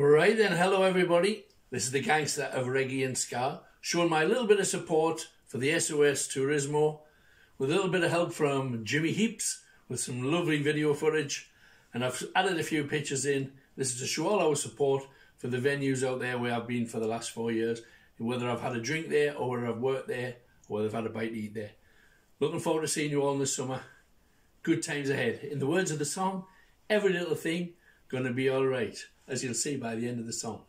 Right then, hello everybody. This is the gangster of Reggae and Ska, showing my little bit of support for the SOS Turismo, with a little bit of help from Jimmy Heaps, with some lovely video footage, and I've added a few pictures in. This is to show all our support for the venues out there where I've been for the last four years, whether I've had a drink there, or whether I've worked there, or whether I've had a bite to eat there. Looking forward to seeing you all this summer. Good times ahead. In the words of the song, every little thing gonna be alright, as you'll see by the end of the song.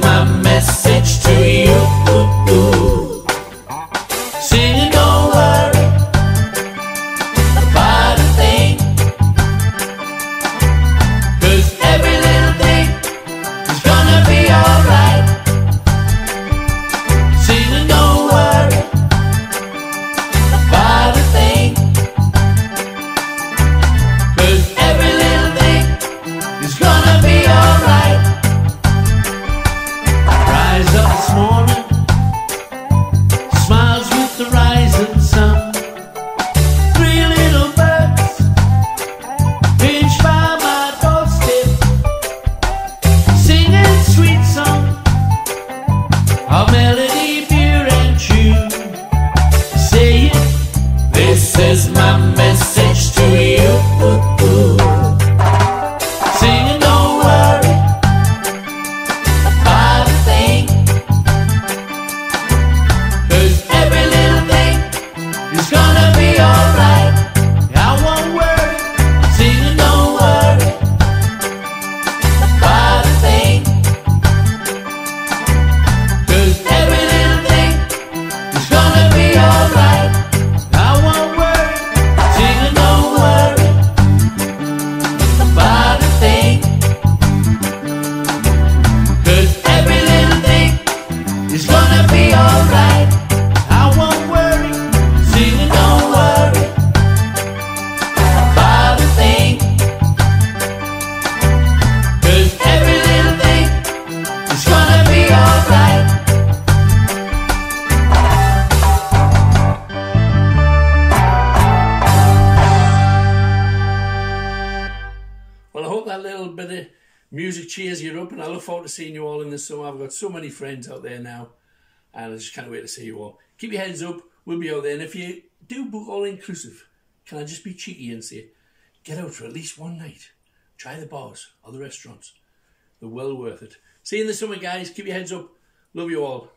My message that little bit of music cheers you up, and I look forward to seeing you all in the summer. I've got so many friends out there now, and I just can't wait to see you all. Keep your heads up, we'll be out there. And if you do book all inclusive, can I just be cheeky and say, get out for at least one night? Try the bars or the restaurants. They're well worth it. See you in the summer, guys. Keep your heads up. Love you all.